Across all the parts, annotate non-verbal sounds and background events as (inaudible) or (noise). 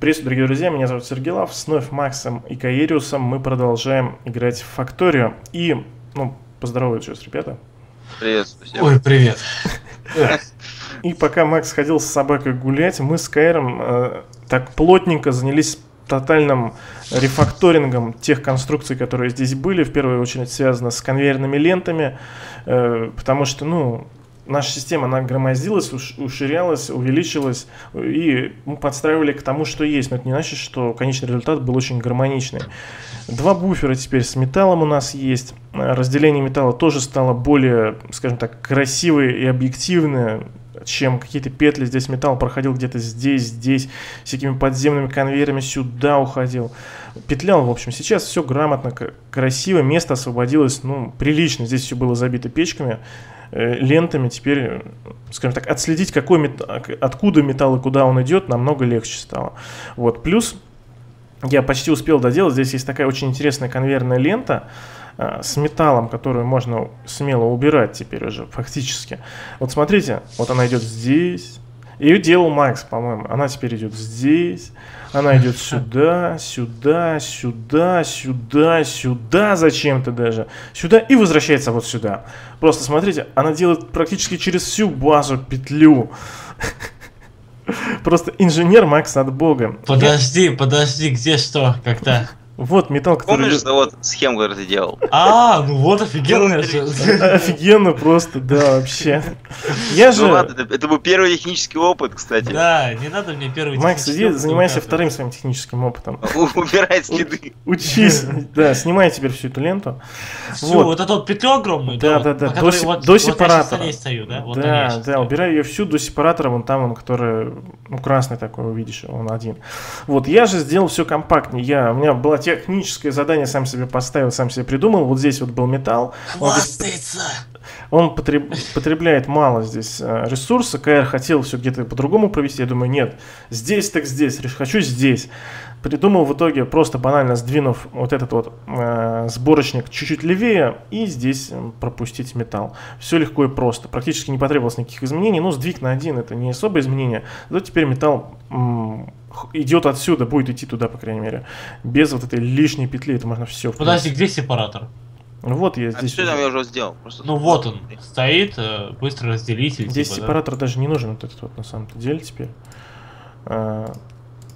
Приветствую, дорогие друзья, меня зовут Сергей Лав, с вновь Максом и Каириусом мы продолжаем играть в Факторию. И, ну, поздороваюсь сейчас, ребята. Привет, всем. Ой, привет. (laughs) И пока Макс ходил с собакой гулять, мы с Кайром э, так плотненько занялись тотальным рефакторингом тех конструкций, которые здесь были, в первую очередь связано с конвейерными лентами, э, потому что, ну, наша система, она громоздилась, уширялась, увеличилась, и мы подстраивали к тому, что есть. Но это не значит, что конечный результат был очень гармоничный. Два буфера теперь с металлом у нас есть. Разделение металла тоже стало более, скажем так, красивое и объективное, чем какие-то петли. Здесь металл проходил где-то здесь, здесь, всякими подземными конвейерами сюда уходил. Петлял, в общем, сейчас все грамотно, красиво, место освободилось, ну, прилично. Здесь все было забито печками. Э, лентами теперь, скажем так, отследить, какой мет... откуда металл и куда он идет, намного легче стало. Вот. Плюс я почти успел доделать. Здесь есть такая очень интересная конвейерная лента э, с металлом, которую можно смело убирать теперь уже фактически. Вот смотрите, вот она идет здесь. Ее делал Макс, по-моему. Она теперь идет здесь. Она идет (laughs) сюда, сюда, сюда, сюда, сюда зачем-то даже. Сюда и возвращается вот сюда. Просто смотрите, она делает практически через всю базу петлю. (laughs) Просто инженер Макс от бога. Подожди, подожди, где что, как-то? Вот металл, который... Помнишь завод схему, который ты делал? А, ну вот офигенно. Офигенно просто, да, вообще. Я ну же... Ну ладно, это был первый технический опыт, кстати. Да, не надо мне первый Макс, иди занимайся вторым своим техническим опытом. (laughs) Убирай следы. Учись, (laughs) да, снимай теперь всю эту ленту. Всю, вот эту петлю огромную, да, да, да, до сепаратора. Да, да, убирай ее всю до сепаратора, вон там он, который, ну, красный такой, увидишь, он один. Вот, я же сделал все компактнее. Я, у меня была те техническое задание сам себе поставил, сам себе придумал. Вот здесь вот был металл. Он, он потреб, потребляет мало здесь э, ресурса. КР хотел все где-то по-другому провести. Я думаю, нет, здесь так здесь, хочу здесь. Придумал в итоге, просто банально сдвинув вот этот вот э, сборочник чуть-чуть левее и здесь пропустить металл. Все легко и просто. Практически не потребовалось никаких изменений. Но сдвиг на один это не особое изменение. Зато теперь металл идет отсюда, будет идти туда, по крайней мере. Без вот этой лишней петли, это можно все. Подожди, где сепаратор? Ну вот я здесь. А что там я уже сделал? Просто ну вот он, стоит, э, быстро разделитель. Здесь типа, сепаратор да? даже не нужен, вот этот вот на самом-то деле теперь. А,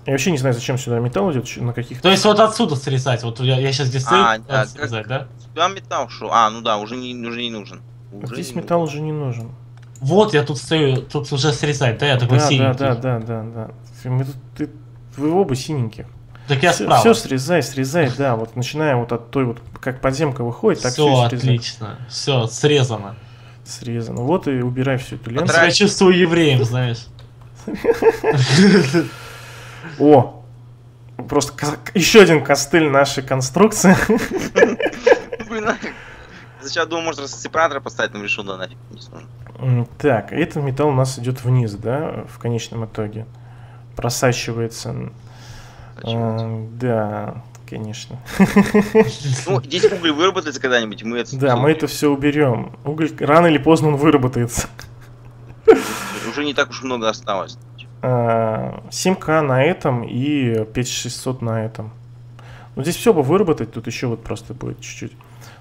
я вообще не знаю, зачем сюда металл идет, на каких То есть вот отсюда срезать, вот я, я сейчас здесь стою, а, да, срезать, да? Сюда металл шел, а, ну да, уже не, уже не нужен. Уже здесь не металл нужен. уже не нужен. Вот я тут стою, тут уже срезать, да, я такой да, синенький. Да, да, да, да, да. Мы тут, ты вы оба синеньких. Так я все, справа. Все срезай, срезай, да. Вот начинаем вот от той вот, как подземка выходит, так все, все отлично. Все, срезано. Срезано. Вот и убирай всю эту ленту. Я чувствую евреем, (laughs) знаешь. О! Просто еще один костыль нашей конструкции. Сначала думал, может, сепаратор поставить, но решил, да, нафиг не Так, этот металл у нас идет вниз, да, в конечном итоге просачивается. А, да, конечно. Ну, здесь уголь выработается когда-нибудь, мы это... Да, мы это все уберем. Уголь рано или поздно он выработается. Уже не так уж много осталось. 7К а, на этом и 5600 на этом. Ну, здесь все бы выработать, тут еще вот просто будет чуть-чуть.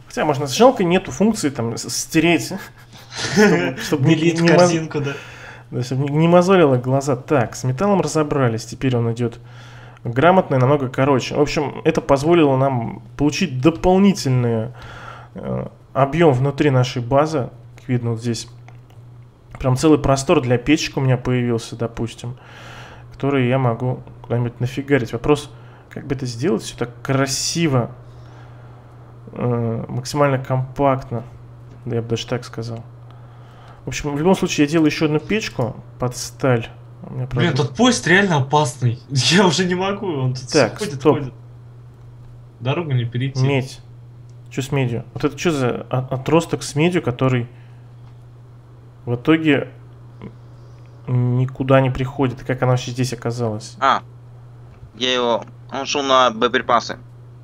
Хотя можно, жалко нету функции там стереть. Чтобы (laughs) не корзинку, да. Да, чтобы не мозолило глаза. Так, с металлом разобрались. Теперь он идет грамотно и намного короче. В общем, это позволило нам получить дополнительный э, объем внутри нашей базы. Как видно, вот здесь прям целый простор для печек у меня появился, допустим, который я могу куда-нибудь нафигарить. Вопрос, как бы это сделать все так красиво, э, максимально компактно. Да я бы даже так сказал. В общем, в любом случае, я делаю еще одну печку под сталь. Блин, правда... этот поезд реально опасный. (laughs) Я уже не могу, он тут так, ходит, стоп. ходит. Дорогу не перейти. Медь. Что с медью? Вот это что за отросток с медью, который в итоге никуда не приходит? Как она вообще здесь оказалась? А, я его... Он шел на боеприпасы.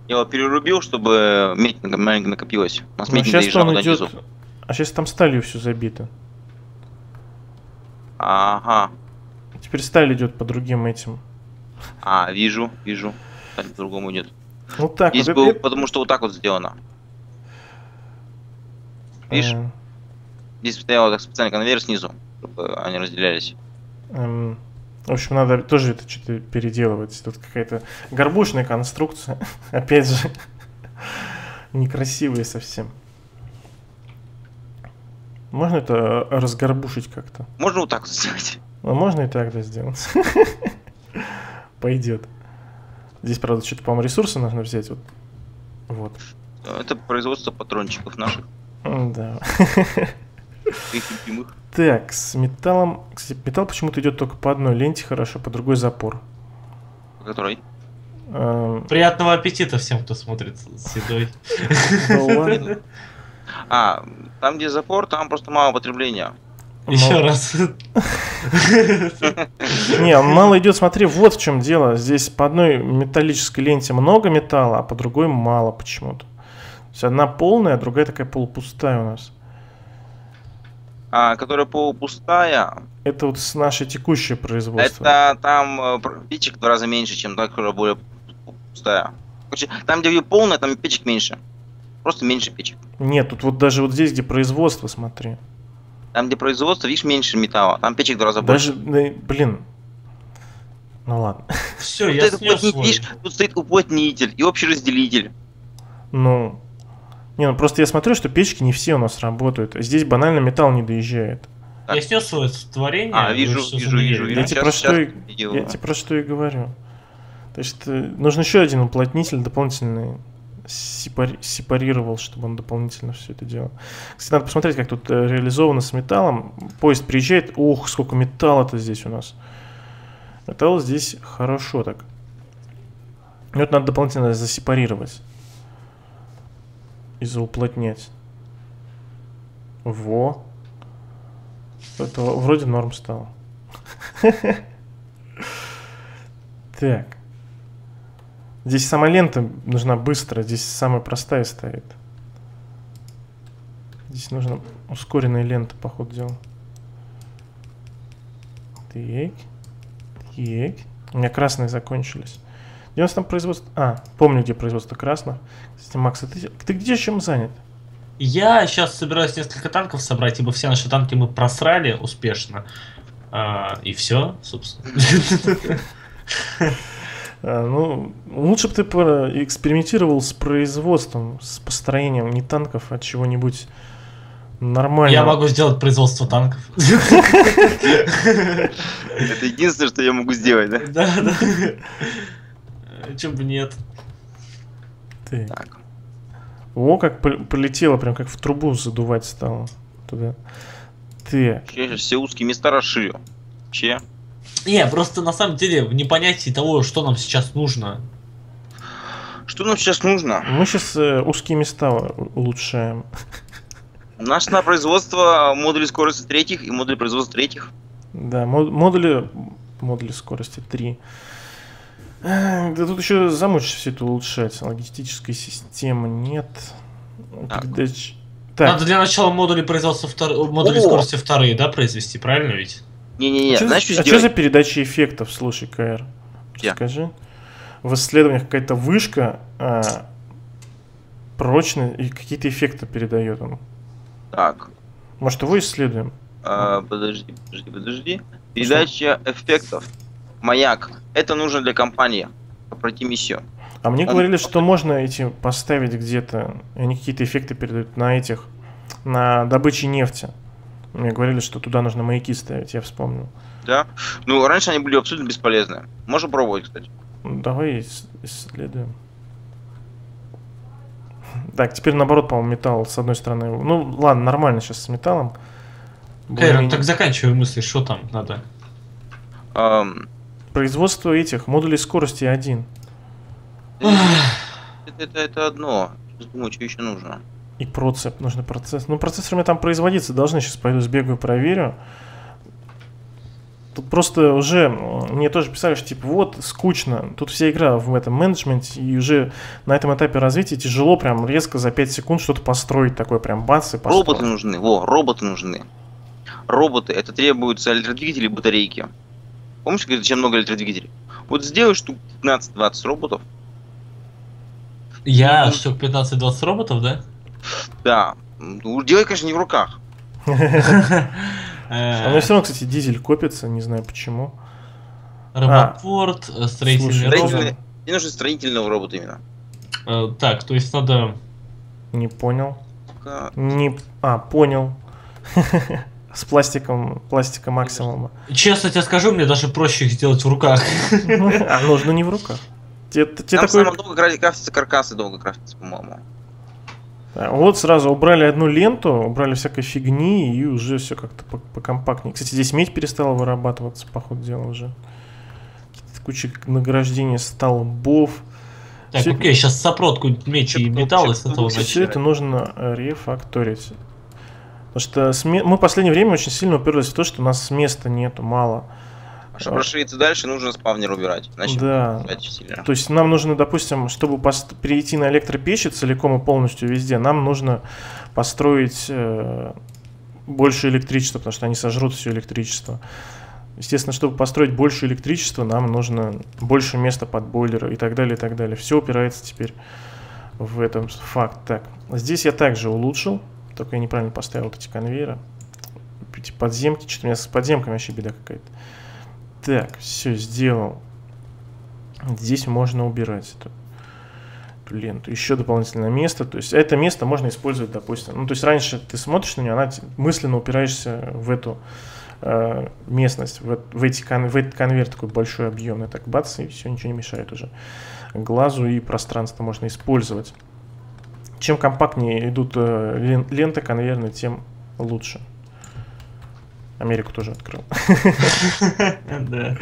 Я его перерубил, чтобы медь маленько накопилась. У нас ну, сейчас он идет... А сейчас там сталью все забито. Ага. Теперь сталь идет по другим этим. А, вижу, вижу. Так, по-другому идет. Вот так Здесь вот. был, это- потому что вот так вот сделано. видишь? э, Здесь стоял так специальный конвейер снизу, чтобы они разделялись. эм, В общем, надо тоже это что-то переделывать. Тут какая-то горбушная конструкция. (laughs) Опять же, (laughs) некрасивая совсем. Можно это разгорбушить как-то? Можно вот так вот сделать. Ну, можно и так да сделать. (laughs) Пойдет. Здесь, правда, что-то, по-моему, ресурсы нужно взять. Вот. Вот. Это производство патрончиков наших, Да. их любимых. (laughs) Так, с металлом... Кстати, металл почему-то идет только по одной ленте хорошо, по другой запор. Который? Эм, Приятного аппетита всем, кто смотрит с едой. (laughs) А, там где запор, там просто мало потребления. Еще Мало- раз. (laughs) Не, он мало идет, смотри, вот в чем дело. Здесь по одной металлической ленте много металла, а по другой мало почему-то. То есть одна полная, а другая такая полупустая у нас. А, которая полупустая, Это вот с нашей текущее производство. это там э, печек в два раза меньше, чем та, которая более пустая. Короче, там, где ее полная, там печек меньше. Просто меньше печек. Нет, тут вот даже вот здесь, где производство, смотри. Там, где производство, видишь, меньше металла. Там печек в два раза Даже, больше. да, блин. Ну ладно. (laughs) Все, Вот я это снес уплотнитель, свой. видишь, тут стоит уплотнитель и общий разделитель. Ну. Не, ну просто я смотрю, что печки не все у нас работают. а Здесь банально металл не доезжает. Я снес свое творение. А, вижу, вижу, вижу, неделю, Я да? тебе про что и-. Я тебе про что и говорю. То есть э, нужен еще один уплотнитель дополнительный. Сепари- сепарировал, чтобы он дополнительно все это делал. Кстати, надо посмотреть, как тут э, реализовано с металлом. Поезд приезжает. Ух, сколько металла-то здесь у нас. Металл здесь хорошо так. Ну, это надо дополнительно засепарировать. И зауплотнять. Во. Это вроде норм стало. (laughs) Так. Здесь сама лента нужна быстро, здесь самая простая стоит. Здесь нужна ускоренная лента, по ходу дела. Так. Так. У меня красные закончились. Где у нас там производство? А, помню, где производство красных. Кстати, Макс, а ты, ты где чем занят? Я сейчас собираюсь несколько танков собрать, ибо все наши танки мы просрали успешно. А, и все, собственно. (laughs) А, ну, лучше бы ты экспериментировал с производством, с построением не танков, а чего-нибудь нормального. Я могу сделать производство танков. Это единственное, что я могу сделать, да? Да, да. Чем бы нет. Так. Так. О, как пол- полетело, прям как в трубу задувать стало туда. Я сейчас все узкие места расширю. Че? Не, просто на самом деле в непонятии того, что нам сейчас нужно. Что нам сейчас нужно? Мы сейчас узкие места улучшаем. У нас на производство модули скорости третьих и модули производства третьих. Да, мод- модули, модули скорости 3. Да тут еще замучишься все это улучшать. Логистической системы нет. Так. Передач- Надо Так, для начала модули производства втор... модули О! скорости вторые, да, произвести, правильно ведь? Не-не-не, а знаешь, что что а что за передача эффектов, слушай, КР? Где? Скажи. В исследованиях какая-то вышка а, прочная и какие-то эффекты передает он. Так, Может, его исследуем? а, подожди, подожди, подожди. Передача эффектов. Маяк. Это нужно для компании. Пройти миссию. А мне Он- говорили, что можно эти поставить где-то, они какие-то эффекты передают на этих, на добыче нефти. Мне говорили, что туда нужно маяки ставить, я вспомнил. Да? Ну, раньше они были абсолютно бесполезны. Можно пробовать, кстати. Ну, Давай ис- исследуем. Так, теперь наоборот, по-моему, металл с одной стороны. Ну, ладно, нормально сейчас с металлом. Кайрон, Более-менее. так заканчивай мысли, что там надо. Ам, Производство этих модулей скорости 1. это, это, это одно. Сейчас думаю, что еще нужно. И процесс, нужно процесс. Ну, процессоры у меня там производиться должны. Сейчас пойду сбегаю, проверю. Тут просто уже мне тоже писали, что типа вот скучно. Тут вся игра в этом менеджменте, и уже на этом этапе развития тяжело прям резко за 5 секунд что-то построить такое прям бац и построить. Роботы нужны. Во, роботы нужны. Роботы. Это требуются электродвигатели и батарейки. Помнишь, говорит, зачем много электродвигателей? Вот сделай штук 15-20 роботов. Я Ну, штук 15-20 роботов, да? Да. Ну, делай, конечно, не в руках. А Э, все равно, кстати, дизель копится, не знаю почему. Робопорт, э, строительный Слушай, робот. Строительный- Мне нужен строительного робота именно. Э, Так, то есть надо... Не понял. Не... А, понял. (laughs) С пластиком, пластика максимума. Честно тебе скажу, мне даже проще их сделать в руках. (laughs) А нужно не в руках. Тебе, тебе Там такой... самое долго кра- крафтятся каркасы, долго крафтятся, по-моему. Вот сразу убрали одну ленту, убрали всякой фигни, и уже все как-то по- покомпактнее. Кстати, здесь медь перестала вырабатываться, по ходу дела уже. Какие-то Куча награждений столбов. Так, Всё- окей, сейчас сопротку меч и металл, с этого начнем. Все это нужно рефакторить. Потому что с ме- мы в последнее время очень сильно уперлись в то, что у нас места нету, мало. Чтобы расшириться дальше, нужно спавнер убирать. Иначе Да. сильно. То есть нам нужно, допустим, чтобы пост- перейти на электропечи целиком и полностью везде, нам нужно построить э, больше электричества, потому что они сожрут все электричество. Естественно, чтобы построить больше электричества, нам нужно больше места под бойлеры и так далее, и так далее. Все упирается теперь в этом факт. Так, здесь я также улучшил, только я неправильно поставил вот эти конвейеры. Эти подземки, что-то у меня с подземками вообще беда какая-то. Так, все сделал. Здесь можно убирать эту, эту ленту. Еще дополнительное место. То есть это место можно использовать, допустим. Ну, то есть раньше ты смотришь на нее, она мысленно упираешься в эту э, местность, в, в, эти кон- в этот конверт такой большой объемный. Так бац, и все, ничего не мешает уже. Глазу и пространство можно использовать. Чем компактнее идут э, лен- ленты конвейерные, тем лучше. Америку тоже открыл. (laughs) Да.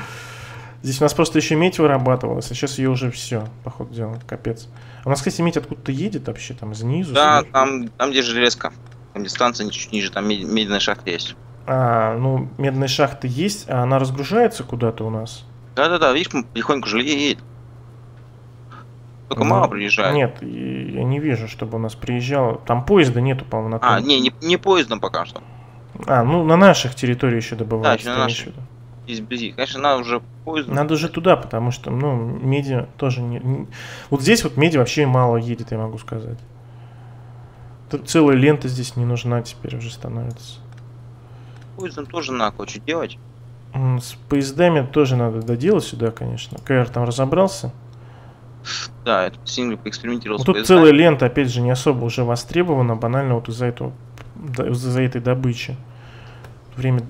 Здесь у нас просто еще медь вырабатывалась, а сейчас ее уже все, по ходу дела, капец. А у нас, кстати, медь откуда-то едет вообще, там, снизу? Да, там, там где железка. Там дистанция чуть ниже, там мед- медленная шахта есть. А, ну, медные шахты есть, а она разгружается куда-то у нас? Да-да-да, видишь, потихоньку же едет. Только Ну, мало приезжает. Нет, я не вижу, чтобы у нас приезжало. Там поезда нету, по-моему, на А, том. не, не, не поездом пока что. А, ну, на наших территориях еще добывают. ещё на наших. Вблизи. Конечно, надо уже поездом. Надо же туда, потому что, ну, меди тоже не... не- Вот здесь вот меди вообще мало едет, я могу сказать. Тут целая лента здесь не нужна теперь уже становится. Поездом тоже надо кое-что делать. С поездами тоже надо доделать сюда, конечно. КР там разобрался. Да, это сингл поэкспериментировал Вот с тут поездами. целая лента, опять же, не особо уже востребована, банально вот из-за этого, из-за этой добычи. Время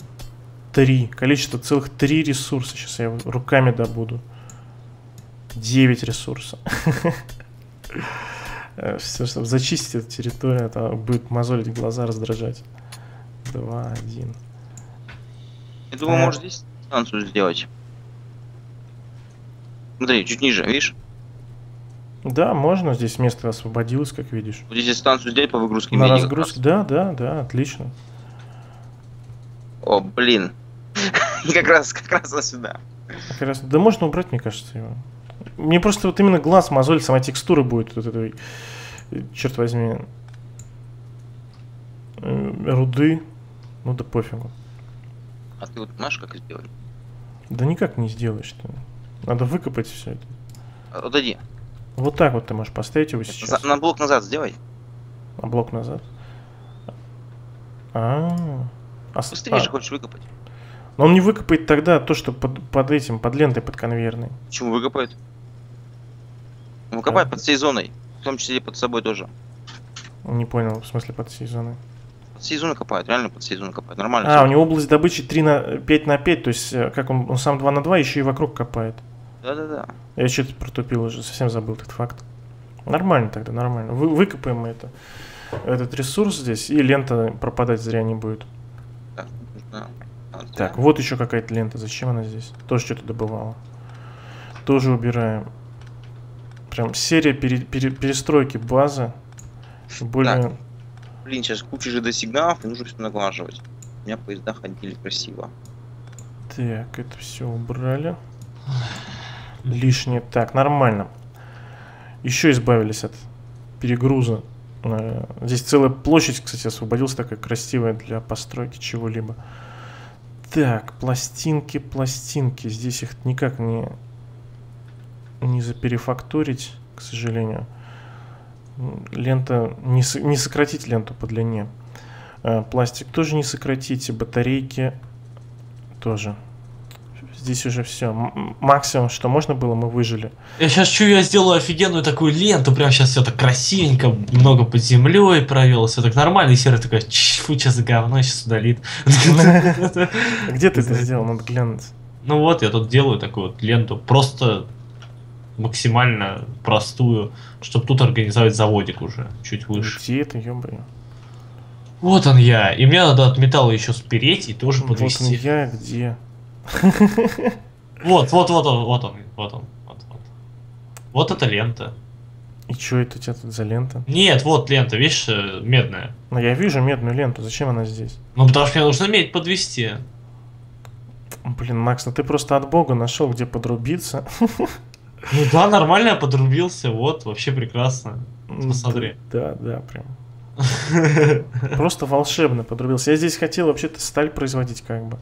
три, количество целых три ресурса. Сейчас я его руками добуду. Девять ресурсов. (laughs) Все, чтобы зачистить эту территорию, это будет мозолить глаза, раздражать. Два, один. Я думаю, Э. может здесь станцию сделать. Смотри, чуть ниже, видишь? Да, можно, здесь место освободилось, как видишь. Вот здесь станцию сделать по выгрузке На разгрузке, да, да, да, отлично. О, блин. (laughs) Как раз, как раз сюда. Как раз, да можно убрать, мне кажется, его. Мне просто вот именно глаз мозоль, сама текстура будет вот этой, черт возьми, э, руды. Ну да пофигу. А ты вот знаешь, как сделать? Да никак не сделаешь ты. Надо выкопать все это. Отойди. Вот так вот ты можешь поставить его сейчас. На блок назад сделай. А блок назад. А, а, с- Быстрее а, же хочешь выкопать. Но он не выкопает тогда то, что под, под этим, под лентой, под конвейерной. Почему выкопает? Он выкопает А. под всей зоной. В том числе и под собой тоже. Не понял, в смысле под всей зоной. Под всей зоной копает, реально под всей зоной копает. Нормально. А, всё. у него область добычи 3 на 5 на 5, то есть э, как он, он сам 2 на 2, еще и вокруг копает. Да-да-да. Я что-то протупил уже, совсем забыл этот факт. Нормально тогда, нормально. Вы, выкопаем мы это, этот ресурс здесь, и лента пропадать зря не будет. Так, нужно- Так, вот еще какая-то лента, зачем она здесь? Тоже что-то добывала. Тоже убираем. Прям серия пере- пере- перестройки базы. Более... Блин, сейчас куча же до сигналов, и нужно все наглаживать. У меня поезда ходили красиво. Так, это все убрали. Лишнее. Так, нормально. Еще избавились от перегруза. Э, Здесь целая площадь, кстати, освободилась такая красивая для постройки чего-либо. Так, пластинки, пластинки. Здесь их никак не не заперефакторить, к сожалению. Лента, не, не сократить ленту по длине. Э, Пластик тоже не сократите, батарейки тоже. Здесь уже все. Максимум, что можно было, мы выжили. Я сейчас что, я сделаю офигенную такую ленту, прям сейчас все так красивенько, много под землей провел, все так нормально, и серый такой, «Чш, фу, за говно, сейчас удалит. (laughs) Где ты это сделал? Надо глянуть. Ну вот, я тут делаю такую вот ленту, просто максимально простую, чтобы тут организовать заводик уже, чуть выше. Где это, ё-моё? Вот он я, и мне надо от металла еще спереть и тоже Вот он подвести. я, где? Вот, вот, вот он, вот он, вот он, вот, вот. Вот эта лента. И что это у тебя тут за лента? Нет, вот лента, видишь, э, медная. Ну, я вижу медную ленту, зачем она здесь? Ну, потому что мне нужно медь подвести. Блин, Макс, ну ты просто от бога нашел, где подрубиться. Ну да, нормально я подрубился, вот, вообще прекрасно. Посмотри. Да, да, прям. (laughs) Просто волшебно подрубился. Я здесь хотел вообще-то сталь производить как бы.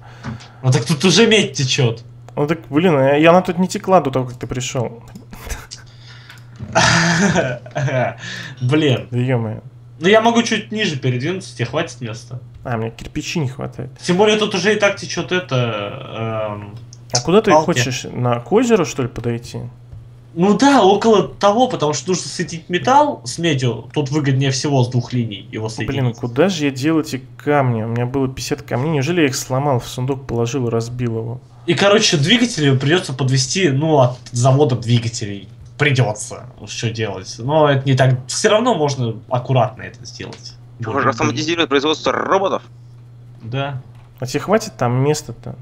Ну так тут уже медь течет. Ну так, блин, я- и она тут не текла до того, как ты пришел. (laughs) Блин. Ё-моё. Ну я могу чуть ниже передвинуться, тебе хватит места. А, мне кирпичи не хватает. Тем более тут уже и так течет это. эм, А куда ты Палки. хочешь? На к озеру, что ли, подойти? Ну да, около того, потому что нужно светить металл с медью. Тут выгоднее всего с двух линий его Блин, соединить. куда же я делал эти камни? У меня было 50 камней. Неужели я их сломал, в сундук положил и разбил его? И, короче, двигатели придется подвести, ну, от завода двигателей. Придется. Что делать? Но это не так. Все равно можно аккуратно это сделать. Можно автоматизировать производство роботов. Да. А тебе хватит там места-то?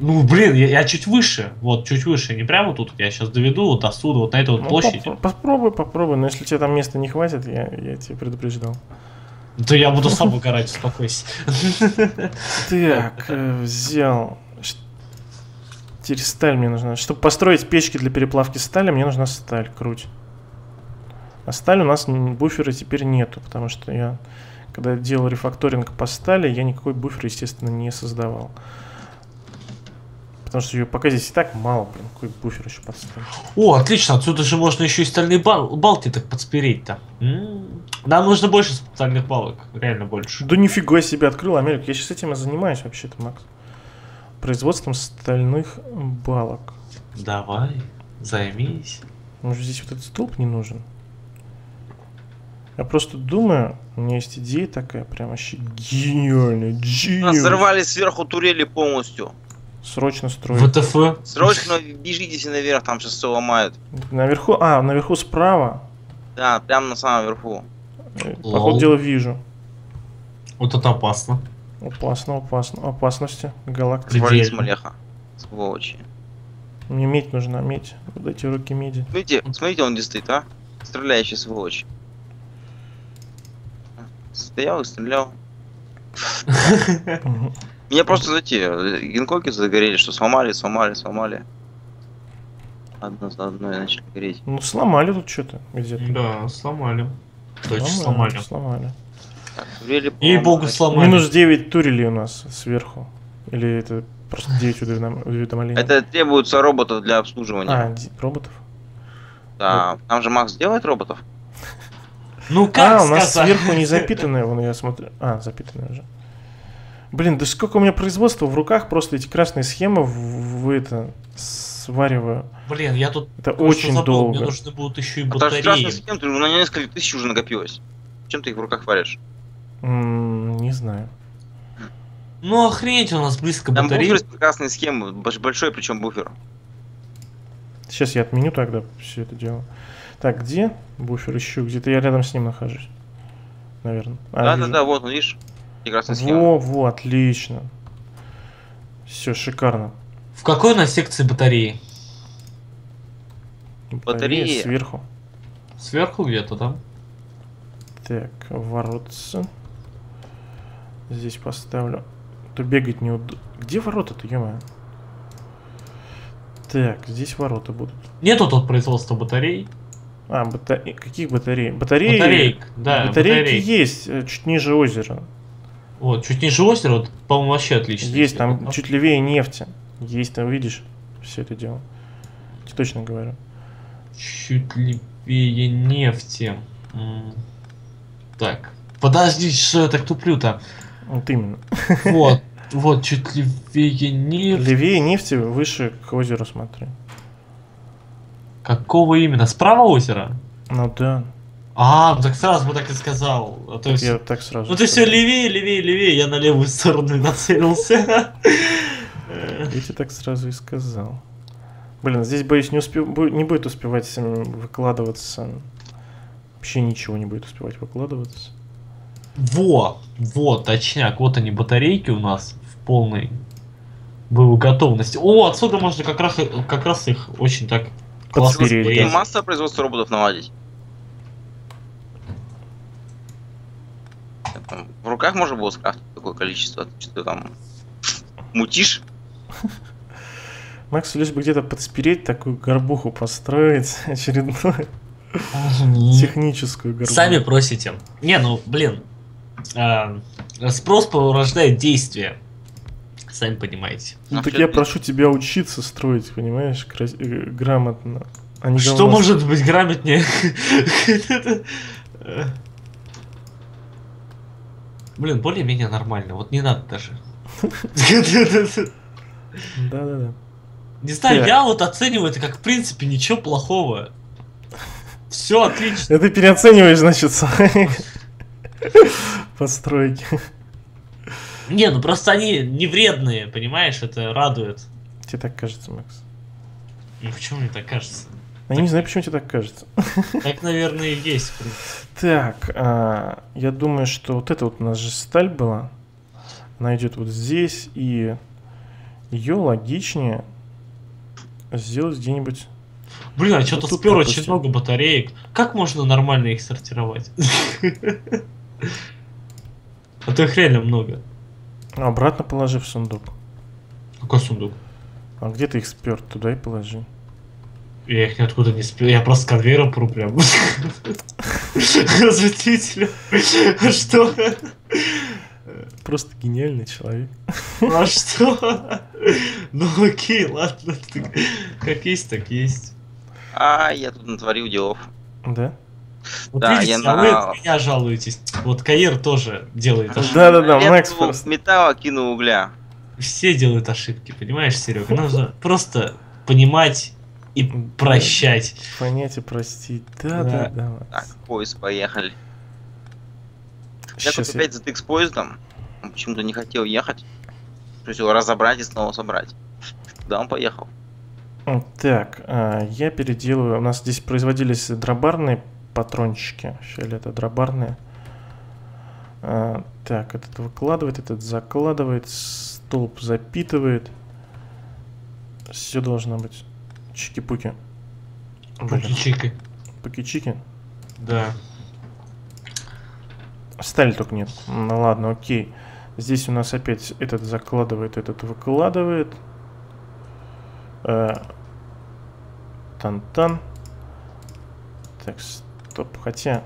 Ну, блин, я, я чуть выше. Вот, чуть выше. Не прямо тут. Я сейчас доведу вот до суда, вот на этой вот Ну, площади. поп- попробуй, попробуй. Но если тебе там места не хватит, я, я тебе предупреждал. То я буду сам угорать, успокойся. Так, э, взял. Теперь сталь мне нужна. Чтобы построить печки для переплавки стали, мне нужна сталь, круть. А сталь у нас буфера теперь нету, потому что я, когда делал рефакторинг по стали, я никакой буфер, естественно, не создавал. Потому что ее пока здесь и так мало, блин, какой буфер еще подставить. О, отлично, отсюда же можно еще и стальные бал- балки так подспереть-то. М. Нам нужно больше стальных балок, реально больше. Да нифига себе, открыл Америку. Я сейчас этим и занимаюсь вообще-то, Макс. Производством стальных балок. Давай, займись. Может здесь вот этот столб не нужен? Я просто думаю, у меня есть идея такая, прям вообще гениальная. Нас Genius. взорвали сверху турели полностью. Срочно строить. ВТФ. Срочно бежите наверх, там сейчас все ломают. Наверху, а, наверху справа. Да, прямо на самом верху. Э, По Лол. ходу дела вижу. Вот это опасно. Опасно, опасно. Опасности. Галактика. Свались Малеха. Сволочи. Мне медь нужна, медь. Вот эти руки меди. Смотрите, смотрите, он где стоит, а? Стреляющий сволочь. Стоял и стрелял. Меня просто, знаете, генкоки загорели, что сломали, сломали, сломали. Одно за одной начали гореть. Ну, сломали тут что-то где-то. Да, сломали. Точно Сломали, сломали. сломали. Так, турели Ей-богу, поломаны. сломали. Минус 9 турелей у нас сверху. Или это просто 9 уведом- уведомлений? Это требуется роботов для обслуживания. А, роботов? Да, там же Макс делает роботов. Ну как а, у нас сверху не запитанная, вон я смотрю. А, запитанная уже. Блин, да сколько у меня производства в руках, просто эти красные схемы в, в это свариваю. Блин, я тут Это очень забыл, долго. Мне нужны будут еще и А там же красные батареи. схемы, ты- у меня несколько тысяч уже накопилось. Чем ты их в руках варишь? М, не знаю. Ну охренеть, у нас близко Там батареи. буфер с красной схемы, больш- большой причем буфер. Сейчас я отменю тогда все это дело. Так, где буфер ищу? Где-то я рядом с ним нахожусь. Наверное. А, Да, да, вижу. да, вот он, видишь? И красная схема. Во, во, отлично. Все, шикарно. В какой у нас секции батареи? Батарея Батарея. Сверху. Сверху где-то, да? Так, воротца. Здесь поставлю. То бегать не уд... Где ворота-то, ё Так, здесь ворота будут. Нету тут производства батарей. А, бата... каких батарей? Батареи... Батареек, да, Батарейки батареек. есть, э, чуть ниже озера. Вот, чуть ниже озера, вот, по-моему, вообще отлично. Есть, там Вот. чуть левее нефти. Есть, там видишь все это дело. Я точно говорю. Чуть левее нефти. Так. Подожди, что я так туплю-то? Вот именно. (laughs) Вот, вот, чуть левее нефти. Левее нефти, выше к озеру смотри. Какого именно? Справа озера? Ну да, А, ну так сразу бы так и сказал. А то есть... я так сразу. Ну ты все левее, левее, левее, я на левую сторону нацелился. (laughs) Я тебе так сразу и сказал. Блин, здесь, боюсь, не, успе... не будет успевать выкладываться. Вообще ничего не будет успевать выкладываться. Во, вот, точняк, вот они батарейки у нас в полной боевой готовности. О, отсюда можно как раз, как раз их очень так классно массовое производство роботов наладить. Там В руках можно было скрафтить такое количество, ты что там мутишь? Макс лишь бы где-то подспереть, такую горбуху построить, (laughs) очередную техническую горбуху. Сами просите. Не, ну, блин. а, спрос порождает действие. Сами понимаете. Ну, А так я прошу тебя учиться строить, понимаешь, крас- э, грамотно. А не Что говно может быть грамотнее? (laughs) Блин, более-менее нормально. Вот не надо даже. Да-да-да. Не знаю, я вот оцениваю это как в принципе ничего плохого. Все отлично. Это переоцениваешь, значит, постройки. Не, ну просто они не вредные, понимаешь, это радует. Тебе так кажется, Макс? Ну почему мне так кажется? Я не знаю, почему тебе так кажется. (laughs) Так, наверное, и есть. Так, а, я думаю, что вот это вот у нас же сталь была. Она идет вот здесь, и ее логичнее сделать где-нибудь. Блин, а что-то Вот спер очень много батареек. Как можно нормально их сортировать? (laughs) А то их реально много. Обратно положи в сундук. Какой сундук? А где ты их спер? Туда и положи. Я их ниоткуда не спел. Я просто с конвейера пру прям. (laughs) Разветвителем. Что? Просто гениальный человек. А что? Ну окей, ладно. Как есть, так есть. А, я тут натворил делов. Да? Вот Да, видите, я а вы на- на меня жалуетесь. Вот Каир тоже делает ошибки. Да-да-да, Макс просто. металла, кинул угля. Все делают ошибки, понимаешь, Серега? Нужно просто понимать и прощать. Понять и простить. Да. Да-да-да, Так, Макс. поезд, поехали. Я Сейчас тут я- опять затык с поездом. Он почему-то не хотел ехать. Пришлось его разобрать и снова собрать. Куда он поехал? Так, а, я переделаю. У нас здесь производились дробарные патрончики. Фиолета дробарные. А, Так, этот выкладывает, этот закладывает, столб запитывает. Все должно быть. Чики-пуки. Пуки-чики. Пуки-чики. Да. Стали только нет. Ну ладно, окей. Здесь у нас опять этот закладывает, этот выкладывает. Э, Тан-тан. Так, стоп. Хотя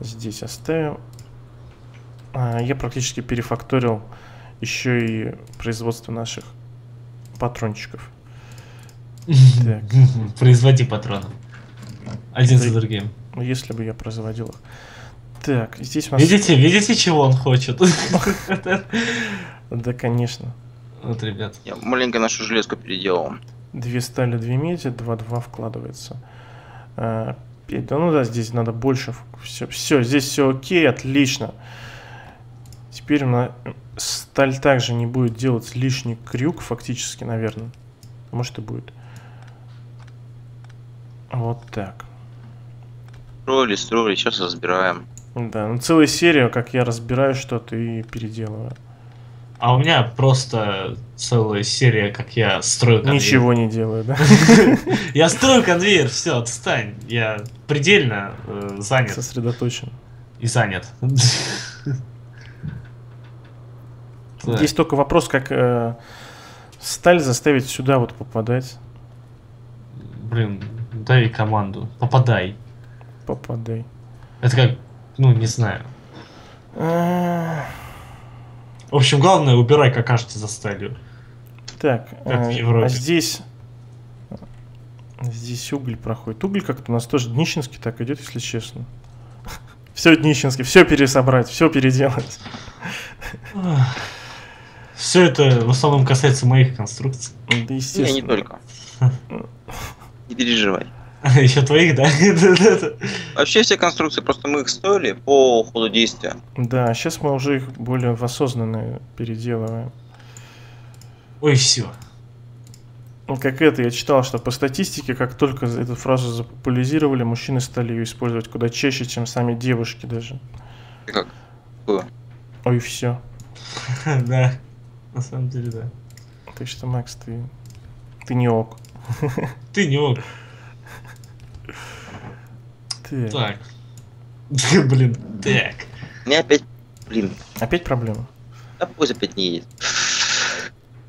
здесь оставим. А, я практически перефакторил еще и производство наших патрончиков. (laughs) Производи патроны. Один за другим. Ну, Если бы я производил их. Так, здесь у нас... Видите, видите, чего он хочет? (laughs) Да, конечно. Вот, ребят. Я маленько нашу железку переделал. Две стали, две меди, 2-2 вкладывается. А. Да ну да, здесь надо больше. Все, все, здесь все окей, отлично. Теперь на сталь также не будет делать лишний крюк, фактически, наверное. Может и будет. Вот так. Строили, строили, сейчас разбираем. Да, ну целая серия, как я разбираю что-то и переделываю. А у меня просто целая серия, как я строю конвейер. Ничего не делаю, да? (laughs) Я строю конвейер, все, отстань. Я предельно э, занят Сосредоточен. и занят. (laughs) Есть только вопрос, как э, сталь заставить сюда вот попадать. Блин, дай команду. Попадай. Попадай. Это как, ну, не знаю. В общем, главное, убирай какашки за сталью. Так, Как в э, Европе. а здесь Здесь уголь проходит. Уголь как-то у нас тоже Днищенский так идет, если честно. (laughs) Все Днищенский, все пересобрать, все переделать. Все это в основном касается моих конструкций. Да, Не, не естественно. только. (laughs) Не переживай. (laughs) Еще твоих, да? (laughs) Вообще все конструкции, просто мы их строили по ходу действия. Да, сейчас мы уже их более в осознанные переделываем. Ой, все. Ну, Как это, я читал, что по статистике, как только эту фразу запопуляризировали, мужчины стали ее использовать куда чаще, чем сами девушки даже. И Как? Какую? Ой, все. (laughs) Да. На самом деле, да. Так что, Макс, ты, ты не ок. Ты не мог. Так. (laughs) Блин, так. Мне опять, блин, Опять проблема? а поезд опять не едет.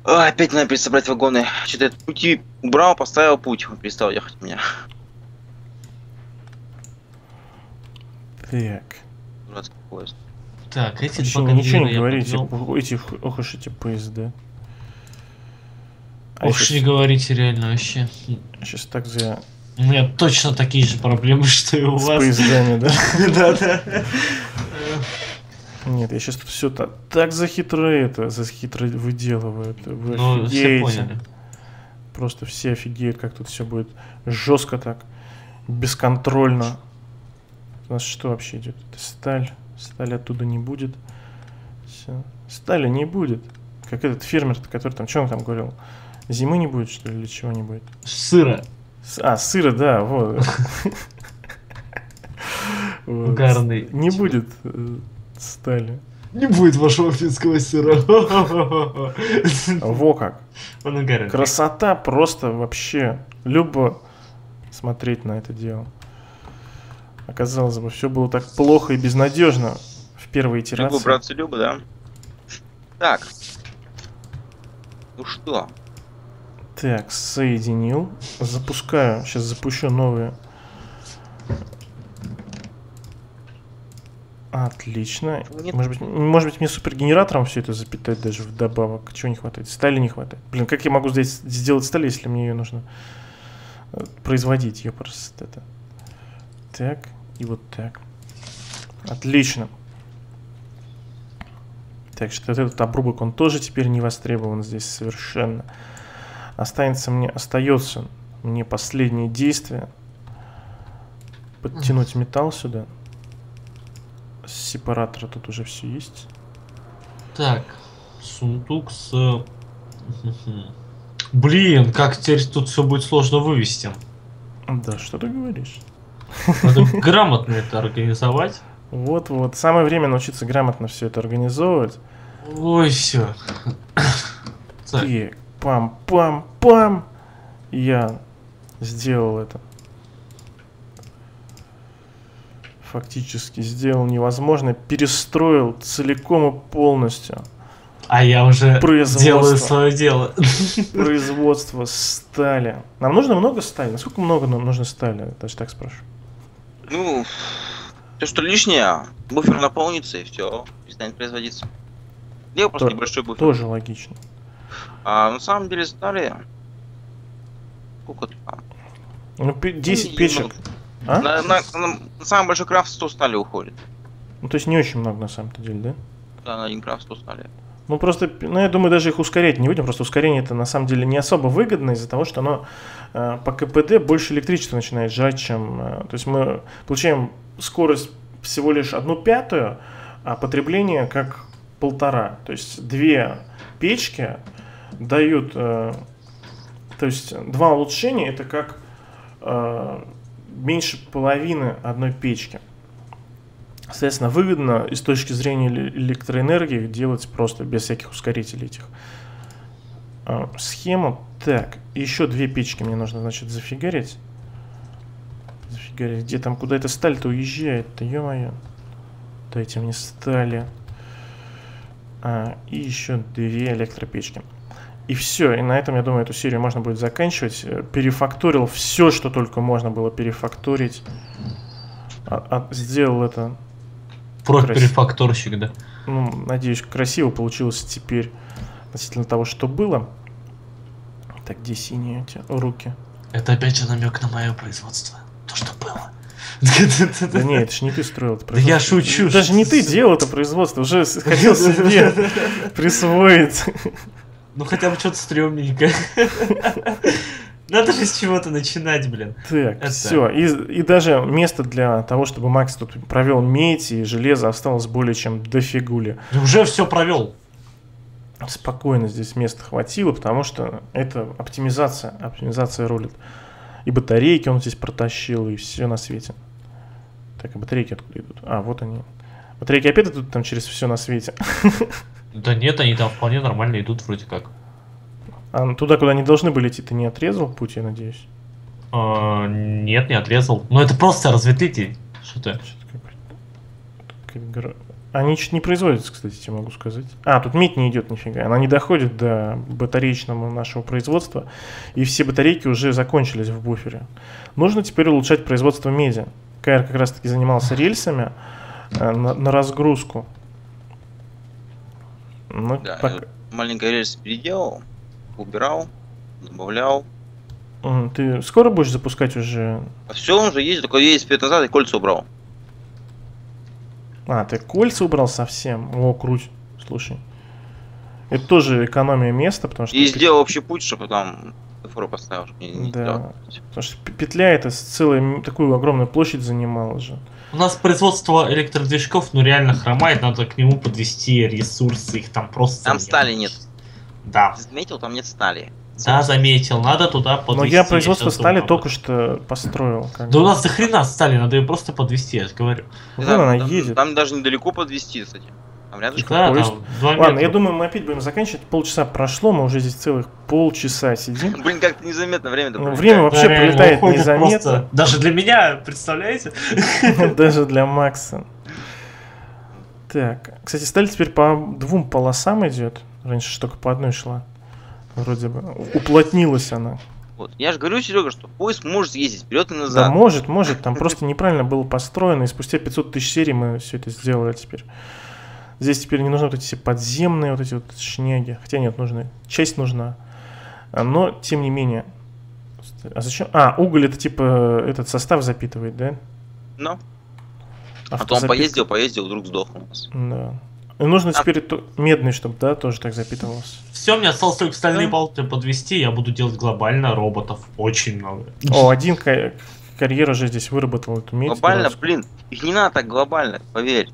А, опять надо пересобрать вагоны. Что-то я пути убрал, поставил путь. Он перестал ехать у меня. Так. Дурацкий поезд. Так, эти Вообще два ничего не говорите. Эти, ох уж эти поезда. А Ох, уж не сейчас, говорите реально вообще. сейчас так за У меня точно такие же проблемы, (laughs) что и у с вас. поездами, да? (laughs) Да, да. Нет, я сейчас тут все так, так за хитро это, за хитро выделывают. Вы Ну, все поняли. Просто все офигеют, как тут все будет жестко так, бесконтрольно. У нас что вообще идет? Это сталь. Стали оттуда не будет. Все. Стали не будет. Как этот фермер, который там, что он там говорил? Зимы не будет, что ли, или чего не будет? Сыро. С- А, сыра, да, вот. Угарный. Не будет э, стали. Не будет вашего финского сыра. Во как. Он угарный. Красота просто вообще. Любо смотреть на это дело. Оказалось бы, все было так плохо и безнадежно в первой итерации. братцы, Люба, да? Так. Ну что? Так, соединил. Запускаю. Сейчас запущу новые. Отлично. Нет. Может быть, может быть, мне супергенератором все это запитать даже вдобавок. Чего не хватает? Стали не хватает. Блин, как я могу здесь сделать сталь, если мне ее нужно э, производить? Ее просто это. Так, и вот так. Отлично. Так что этот обрубок, он тоже теперь не востребован здесь совершенно. Останется мне, остается мне последнее действие. Подтянуть металл сюда. С сепаратора тут уже все есть. Так, сундук с... (laughs) Блин, как теперь тут все будет сложно вывести. Да, что ты говоришь? Надо (laughs) грамотно это организовать. Вот-вот. Самое время научиться грамотно все это организовывать. Ой, все. Так, пам-пам-пам. Я сделал это. Фактически сделал невозможно. Перестроил целиком и полностью а я уже Производство. делаю свое дело. (laughs) производство стали. Нам нужно много стали? Насколько много нам нужно стали? Даже так спрошу. Ну, то, что лишнее, буфер наполнится и все, перестанет производиться. Делал просто То- небольшой буфер. Тоже логично. А на самом деле стали... Сколько там? Ну, пе- 10 Ну, печек. А? На, на- на- на самый большой крафт 100 стали уходит. Ну, то есть не очень много на самом-то деле, да? Да, на один крафт 100 стали. Ну, просто, ну, я думаю, даже их ускорять не будем. Просто ускорение это на самом деле не особо выгодно из-за того, что оно э, по КПД больше электричества начинает жать, чем... э, то есть мы получаем скорость всего лишь одну пятую, а потребление как полтора. То есть две печки дают... э, то есть два улучшения это как э, меньше половины одной печки. Соответственно, выгодно и с точки зрения эле- электроэнергии делать просто без всяких ускорителей этих. А, схему. Так, еще две печки мне нужно, значит, зафигарить. Зафигарить. Где там, куда эта сталь-то уезжает-то, ё-моё. Дайте мне стали. А, и еще две электропечки. И все, и на этом, я думаю, эту серию можно будет заканчивать. Э, Перефакторил все, что только можно было перефакторить. А- а- сделал это Профперефакторщик, да. ну, надеюсь, красиво получилось теперь относительно того, что было. Так, где синие эти руки? Это опять же намек на мое производство. То, что было. Да нет, это ж не ты строил это Да я производство. шучу. Даже не ты делал это производство, уже хотел себе (laughs) присвоить. Ну хотя бы что-то стрёмненькое. (laughs) Надо же с чего-то начинать, блин. Так, Это- все. И, и даже место для того, чтобы Макс тут провел медь и железо осталось более чем дофигули. Уже все провел. Спокойно здесь места хватило, потому что это оптимизация. Оптимизация рулит. И батарейки он здесь протащил, и все на свете. Так, а батарейки откуда идут? А, вот они. Батарейки опять идут там через все на свете. (laughs) Да нет, они там вполне нормально идут вроде как. А ну, туда, куда они должны были идти, ты не отрезал путь, я надеюсь? А, нет, не отрезал. Но это просто разветвитель. Что ты? Что-то Они чуть не производятся, кстати, тебе могу сказать. А, тут медь не идет нифига. Она не доходит до батареечного нашего производства. И все батарейки уже закончились в буфере. Нужно теперь улучшать производство меди. КР как раз таки занимался рельсами э, на, на разгрузку. Ну, Да, пока- маленький рельс переделал, убирал, добавлял. Ты скоро будешь запускать уже... А все он же есть, только есть вперед назад и кольца убрал. А, ты кольца убрал совсем? О, круть. Слушай. Это тоже экономия места, потому что... И пет- сделал общий путь, чтобы там фору поставил, чтобы не, не Да. Потому что петля это целую м- такую огромную площадь занимала же. У нас производство электродвижков, ну реально хромает, надо к нему подвести ресурсы, их там просто... Там стали нет. Да, Ты заметил, там нет стали. да, заметил, надо туда Но подвести. я производство стали только что построил. как Да бы. у нас до хрена стали, надо ее просто подвести, я же говорю. Там- она там, едет. Там даже недалеко подвести, кстати. Там рядышком. Да, есть- там Ладно, метра. я думаю, мы опять будем заканчивать. Полчаса прошло, мы уже здесь целых полчаса сидим. Блин, как-то незаметно время-то Ну, время вообще Да, уходит незаметно. просто. Даже для меня, представляете? (laughs) Даже для Макса. Так, кстати, сталь теперь по двум полосам идет. Раньше ж только по одной шла. Вроде бы. Уплотнилась она. Вот. Я же говорю, Серега, что поезд может ездить вперед и Да, назад. может, может. Там просто неправильно было построено. И спустя 500 тысяч серий мы все это сделали теперь. Здесь теперь не нужны вот эти все подземные вот эти вот шняги. Хотя нет, нужны. Часть нужна. А, Но, тем не менее. А зачем? А, уголь это типа этот состав запитывает, да? Ну, а то он поездил, поездил, вдруг сдох у нас. Да. И нужно А- теперь то- медный, чтобы, да, тоже так запитывался. Все, мне осталось только стальные Да. болты подвести, я буду делать глобально роботов. Очень много. О, один ка- карьер уже здесь выработал эту медь. Глобально, блин, их не надо так глобально, поверь.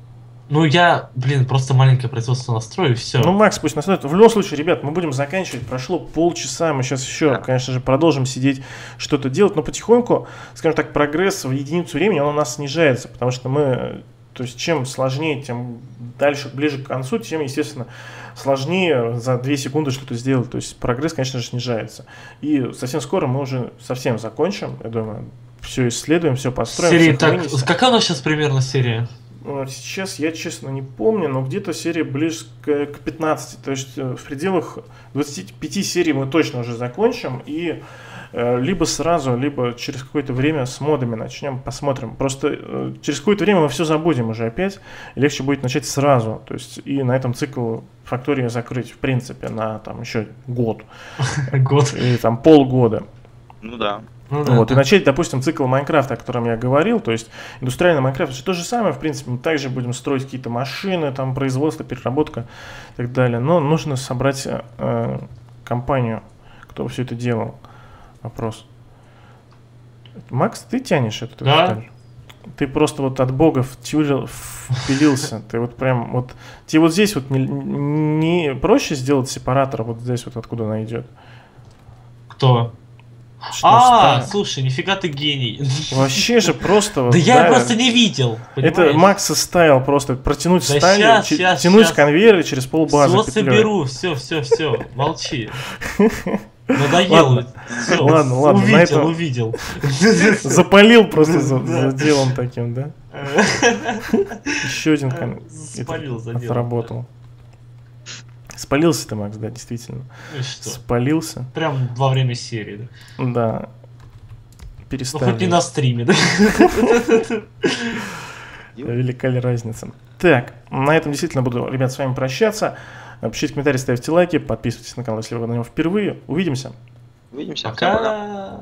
Ну я, блин, просто маленькое производство настрою и все. Ну, Макс пусть настроит. В любом случае, ребят, мы будем заканчивать. Прошло полчаса, мы сейчас еще, Да. конечно же, продолжим сидеть, что-то делать, но потихоньку, скажем так, прогресс в единицу времени, он у нас снижается, потому что мы, то есть, чем сложнее, тем дальше, ближе к концу, тем, естественно, сложнее за 2 секунды что-то сделать. То есть, прогресс, конечно же, снижается. И совсем скоро мы уже совсем закончим, я думаю, все исследуем, все построим. Серии, так, какая у нас сейчас примерно серия? Ну, Сейчас я, честно, не помню, но где-то серия ближе к, к 15. То есть э, в пределах 25 серий мы точно уже закончим. И э, либо сразу, либо через какое-то время с модами начнем, посмотрим. Просто э, через какое-то время мы все забудем уже опять. Легче будет начать сразу. То есть и на этом цикл фактории закрыть, в принципе, на там еще год. (laughs) Год. Или там полгода. Ну да. Ну да, Вот, и да. начать, допустим, цикл Майнкрафта, о котором я говорил, то есть индустриальный Майнкрафт, это то же самое, в принципе, мы также будем строить какие-то машины, там, производство, переработка и так далее, но нужно собрать э, компанию, кто все это делал. Вопрос. Макс, ты тянешь эту Да. Ты просто вот от бога втюрил, впилился. Ты вот прям вот... Тебе вот здесь вот не, не проще сделать сепаратор вот здесь вот, откуда она идет? Кто? Что А, ста- слушай, нифига ты гений. (laughs) Вообще же просто вот... Да я да, просто не видел. Это? Макса стайл просто протянуть Да тянуть щас. конвейер и через полбазы петлей. соберу, все, все, все, молчи. (laughs) Надоело. Ладно. Ладно, ладно, на этом- увидел. (laughs) Запалил просто за, Да. за делом таким, да? Еще один кон- Спалил этот за отработал. Спалился ты, Макс, да, действительно. Ну и что? Спалился. Прям во время серии, да? Да. Ну Перестали. хоть не на стриме, да? (laughs) Велика ли разница? Так, на этом действительно буду, ребят, с вами прощаться. Пишите комментарии, ставьте лайки, подписывайтесь на канал, если вы на него впервые. Увидимся. Увидимся. Пока.